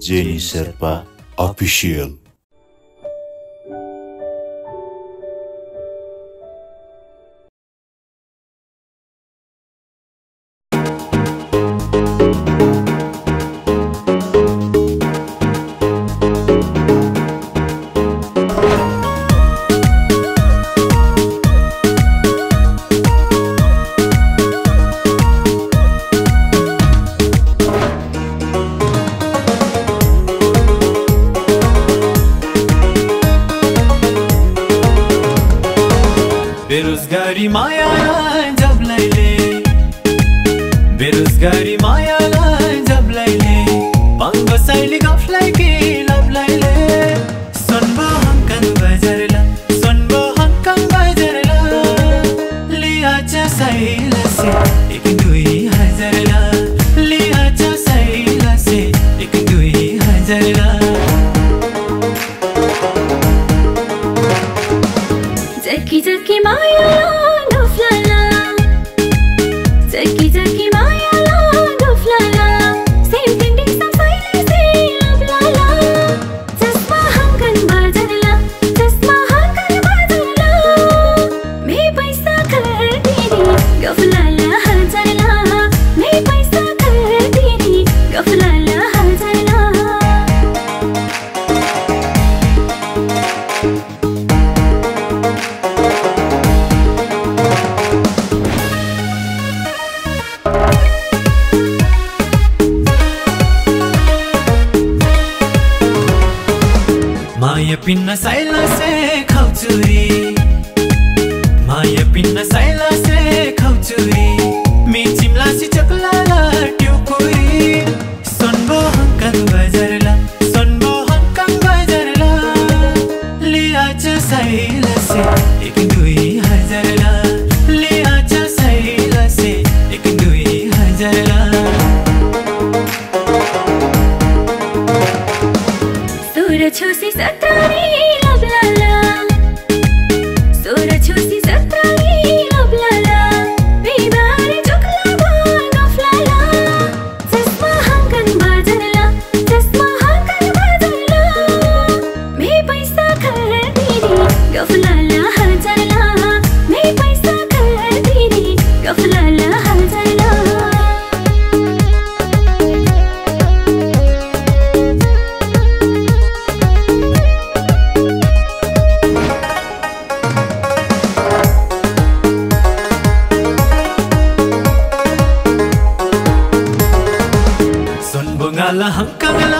Jenny Serpa Official गरी मायालाई जबलाईले भङ्ग शैली माया पिन्न साइलासे खाउचुरी माया पिन्न साइलासे खाउचुरी मे चिमलासी चकलाला ट्युकुरी। सन्बो हङ्कन बजरला सन्बो हङ्कन बजरला लियाच साइलासे एक दुई हजारला। लियाच साइलासे एक दुई हजारला। Satani. Alla kangala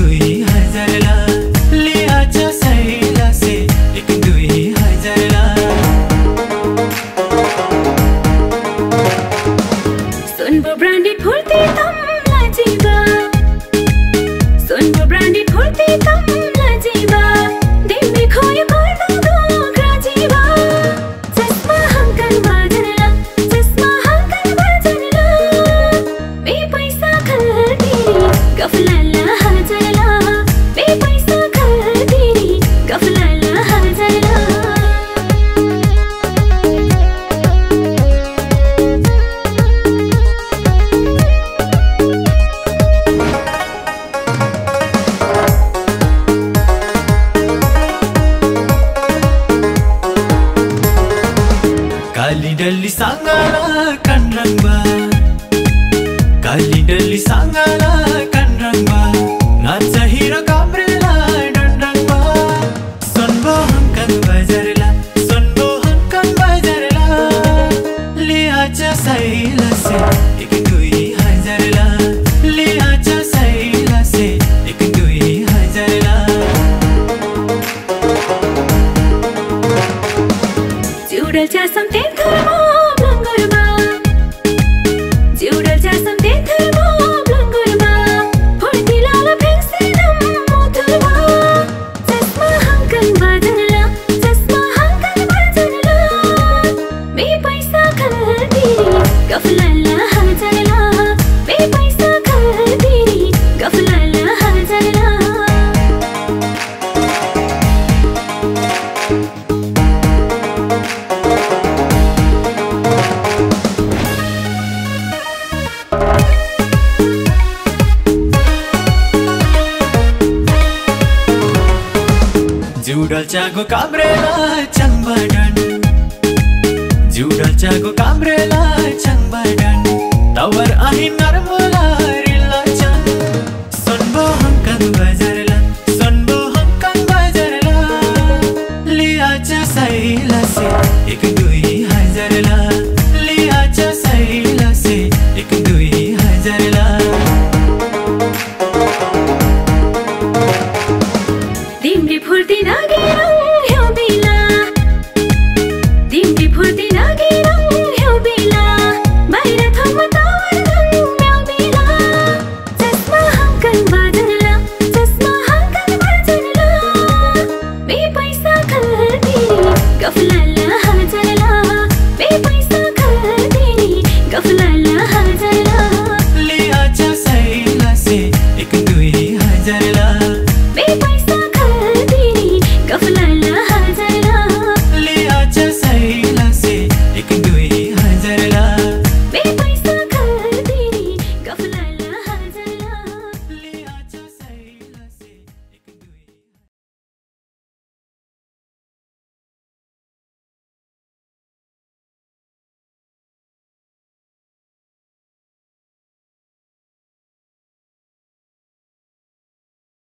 sangal kanrang ba kalindali sangal kanrang ba nat sahira जुडल चागो काम्रेला चङबाडन जुडल चागो काम्रेला चङबाडन तवर आहि नरमला रिला चङ हम हंकन बजा